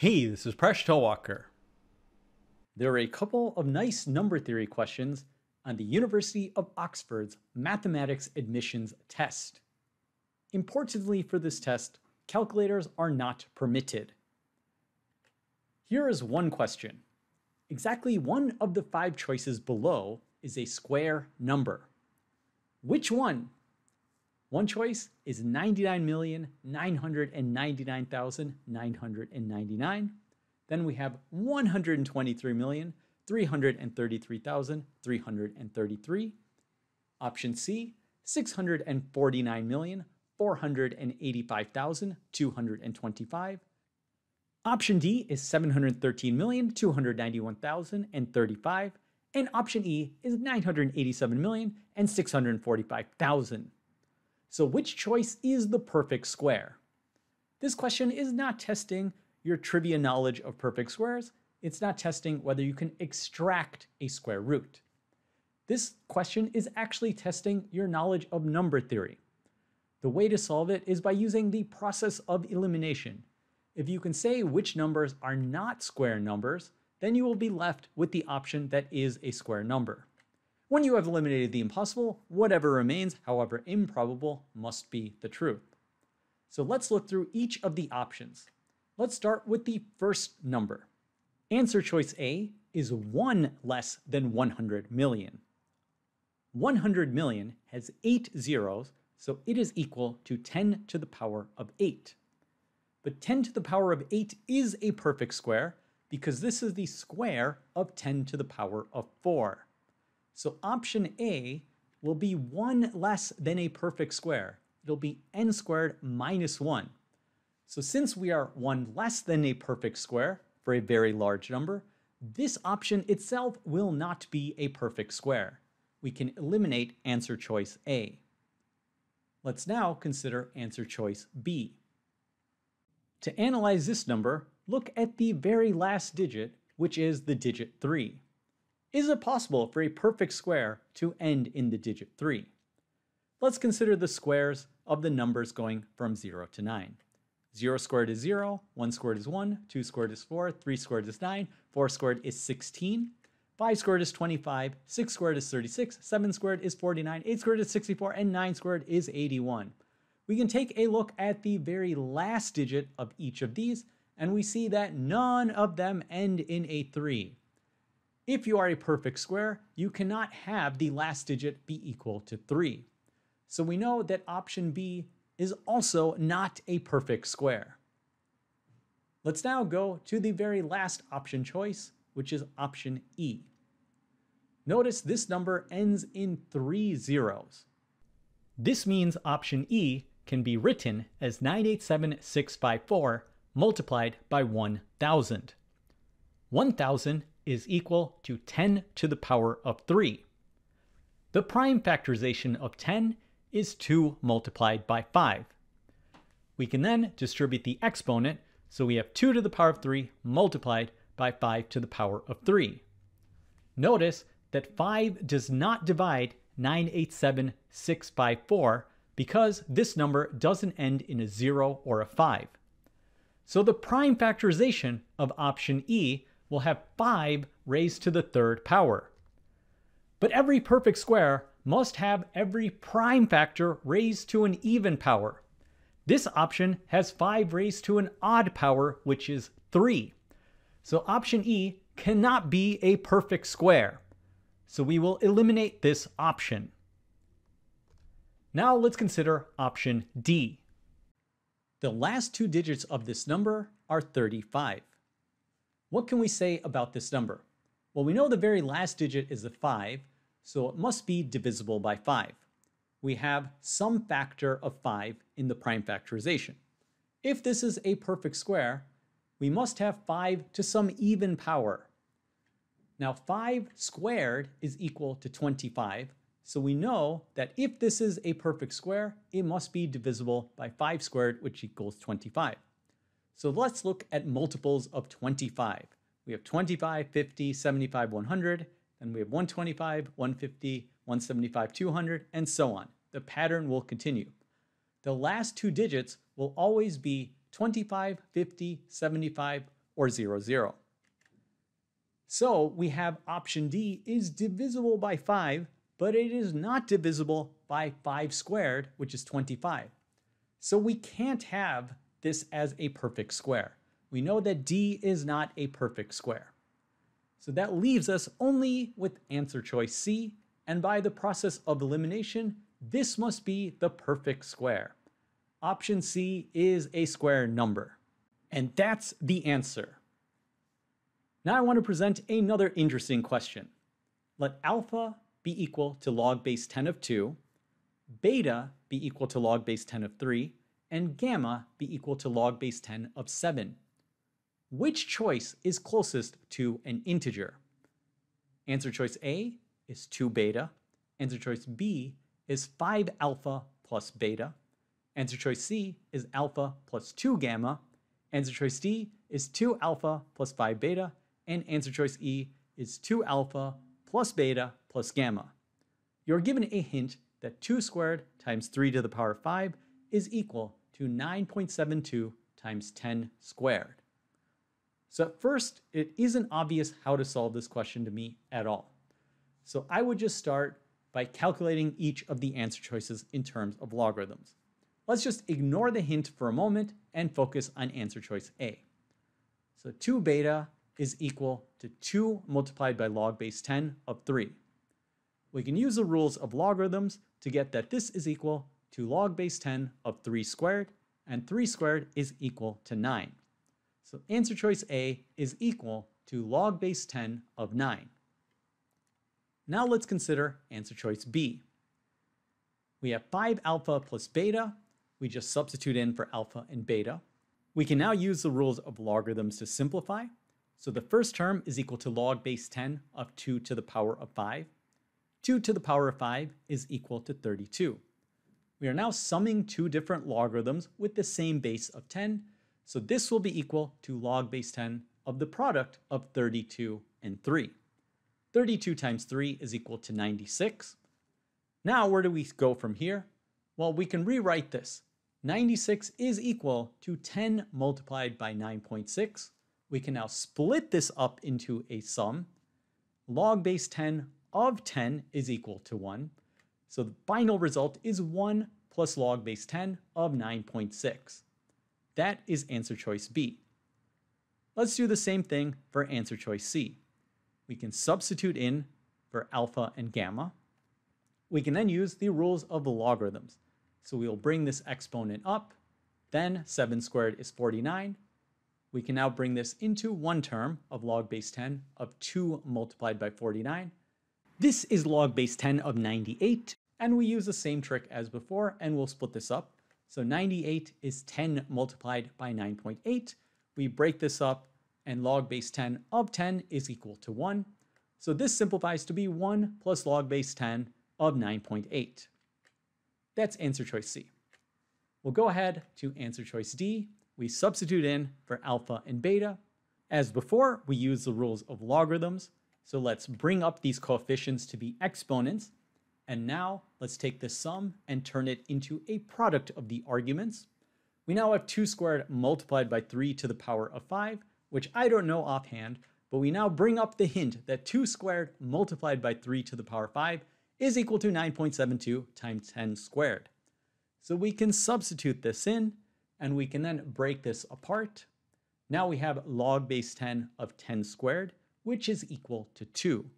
Hey, this is Presh Talwalkar. There are a couple of nice number theory questions on the University of Oxford's mathematics admissions test. Importantly for this test, calculators are not permitted. Here is one question. Exactly one of the five choices below is a square number. Which one? One choice is 99,999,999. Then we have 123,333,333. Option C, 649,485,225. Option D is 713,291,035. And option E is 987,645,000. So which choice is the perfect square? This question is not testing your trivia knowledge of perfect squares. It's not testing whether you can extract a square root. This question is actually testing your knowledge of number theory. The way to solve it is by using the process of elimination. If you can say which numbers are not square numbers, then you will be left with the option that is a square number. When you have eliminated the impossible, whatever remains, however improbable, must be the truth. So let's look through each of the options. Let's start with the first number. Answer choice A is 1 less than 100 million. 100 million has 8 zeros, so it is equal to 10 to the power of 8. But 10 to the power of 8 is a perfect square, because this is the square of 10 to the power of 4. So option A will be 1 less than a perfect square. It'll be n squared minus 1. So since we are 1 less than a perfect square for a very large number, this option itself will not be a perfect square. We can eliminate answer choice A. Let's now consider answer choice B. To analyze this number, look at the very last digit, which is the digit 3. Is it possible for a perfect square to end in the digit 3? Let's consider the squares of the numbers going from 0 to 9. 0 squared is 0, 1 squared is 1, 2 squared is 4, 3 squared is 9, 4 squared is 16, 5 squared is 25, 6 squared is 36, 7 squared is 49, 8 squared is 64, and 9 squared is 81. We can take a look at the very last digit of each of these and we see that none of them end in a 3. If you are a perfect square, you cannot have the last digit be equal to 3. So we know that option B is also not a perfect square. Let's now go to the very last option choice, which is option E. Notice this number ends in three zeros. This means option E can be written as 987654 multiplied by 1000. 1000 is equal to 10 to the power of 3. The prime factorization of 10 is 2 multiplied by 5. We can then distribute the exponent, so we have 2 to the power of 3 multiplied by 5 to the power of 3. Notice that 5 does not divide 987654 because this number doesn't end in a 0 or a 5. So the prime factorization of option E will have 5 raised to the third power. But every perfect square must have every prime factor raised to an even power. This option has 5 raised to an odd power, which is 3. So option E cannot be a perfect square. So we will eliminate this option. Now let's consider option D. The last two digits of this number are 35. What can we say about this number? Well, we know the very last digit is a 5, so it must be divisible by 5. We have some factor of 5 in the prime factorization. If this is a perfect square, we must have 5 to some even power. Now 5 squared is equal to 25, so we know that if this is a perfect square, it must be divisible by 5 squared, which equals 25. So let's look at multiples of 25. We have 25, 50, 75, 100, then we have 125, 150, 175, 200, and so on. The pattern will continue. The last two digits will always be 25, 50, 75, or 0, 0. So we have option D is divisible by 5, but it is not divisible by 5 squared, which is 25. So we can't have this as a perfect square. We know that D is not a perfect square. So that leaves us only with answer choice C, and by the process of elimination, this must be the perfect square. Option C is a square number. And that's the answer. Now I want to present another interesting question. Let alpha be equal to log base 10 of 2, beta be equal to log base 10 of 3, and gamma be equal to log base 10 of 7. Which choice is closest to an integer? Answer choice A is 2 beta. Answer choice B is 5 alpha plus beta. Answer choice C is alpha plus 2 gamma. Answer choice D is 2 alpha plus 5 beta. And answer choice E is 2 alpha plus beta plus gamma. You're given a hint that 2 squared times 3 to the power 5 is equal to 9.72 times 10 squared. So at first, it isn't obvious how to solve this question to me at all. So I would just start by calculating each of the answer choices in terms of logarithms. Let's just ignore the hint for a moment and focus on answer choice A. So 2 beta is equal to 2 multiplied by log base 10 of 3. We can use the rules of logarithms to get that this is equal to log base 10 of 3 squared, and 3 squared is equal to 9. So answer choice A is equal to log base 10 of 9. Now let's consider answer choice B. We have 5 alpha plus beta. We just substitute in for alpha and beta. We can now use the rules of logarithms to simplify. So the first term is equal to log base 10 of 2 to the power of 5. 2 to the power of 5 is equal to 32. We are now summing two different logarithms with the same base of 10, so this will be equal to log base 10 of the product of 32 and 3. 32 times 3 is equal to 96. Now, where do we go from here? Well, we can rewrite this. 96 is equal to 10 multiplied by 9.6. We can now split this up into a sum. Log base 10 of 10 is equal to 1. So the final result is 1 plus log base 10 of 9.6. That is answer choice B. Let's do the same thing for answer choice C we can substitute in for alpha and gamma. We can then use the rules of the logarithms. So we will bring this exponent up, then 7 squared is 49. We can now bring this into one term of log base 10 of 2 multiplied by 49. This is log base 10 of 98, and we use the same trick as before, and we'll split this up. So 98 is 10 multiplied by 9.8. We break this up and log base 10 of 10 is equal to 1. So this simplifies to be 1 plus log base 10 of 9.8. That's answer choice C. We'll go ahead to answer choice D. We substitute in for alpha and beta. As before, we use the rules of logarithms. So let's bring up these coefficients to be exponents. And now let's take this sum and turn it into a product of the arguments. We now have 2 squared multiplied by 3 to the power of 5, which I don't know offhand, but we now bring up the hint that 2 squared multiplied by 3 to the power 5 is equal to 9.72 times 10 squared. So we can substitute this in, and we can then break this apart. Now we have log base 10 of 10 squared, which is equal to 2.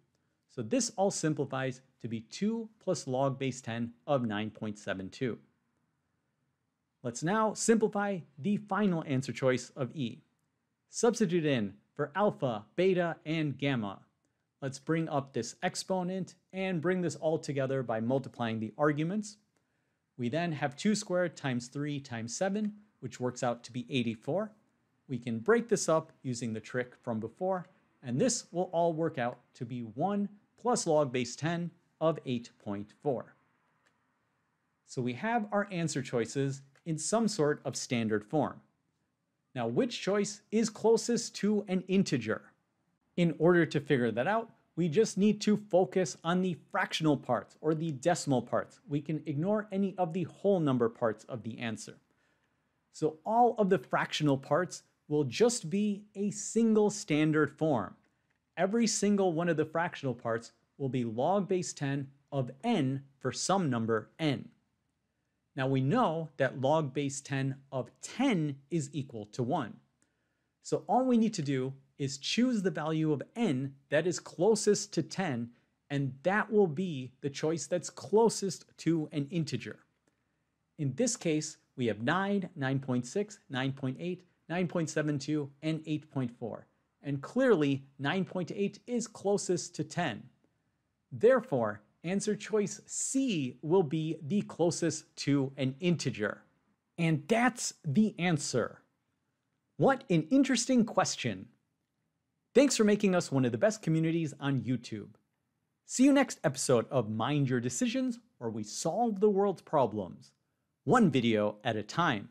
So this all simplifies to be 2 plus log base 10 of 9.72. Let's now simplify the final answer choice of E. Substitute in for alpha, beta, and gamma. Let's bring up this exponent and bring this all together by multiplying the arguments. We then have 2 squared times 3 times 7, which works out to be 84. We can break this up using the trick from before, and this will all work out to be 1 plus log base 10 of 8.4. So we have our answer choices in some sort of standard form. Now, which choice is closest to an integer? In order to figure that out, we just need to focus on the fractional parts or the decimal parts. We can ignore any of the whole number parts of the answer. So all of the fractional parts will just be a single standard form. Every single one of the fractional parts will be log base 10 of n for some number n. Now we know that log base 10 of 10 is equal to 1. So all we need to do is choose the value of n that is closest to 10, and that will be the choice that's closest to an integer. In this case, we have 9, 9.6, 9.8, 9.72, and 8.4. And clearly, 9.8 is closest to 10. Therefore, answer choice C will be the closest to an integer. And that's the answer. What an interesting question. Thanks for making us one of the best communities on YouTube. See you next episode of Mind Your Decisions, where we solve the world's problems, one video at a time.